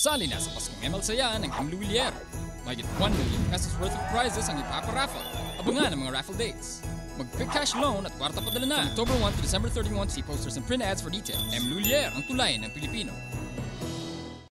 Sali na sa Paskong ML Saya ng M. Luwilier. Mahigit 1 million pesos worth of prizes ang ipaparaffle. Abangan ang mga raffle dates. Mag-quick cash loan at kwarta padala na. From October 1 to December 31, see posters and print ads for details. M. Lulier, ang tulay ng Pilipino.